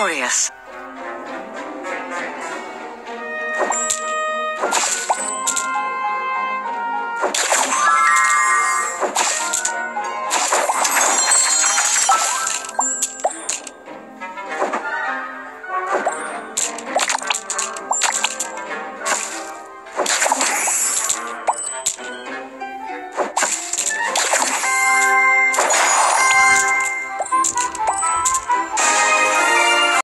glorious.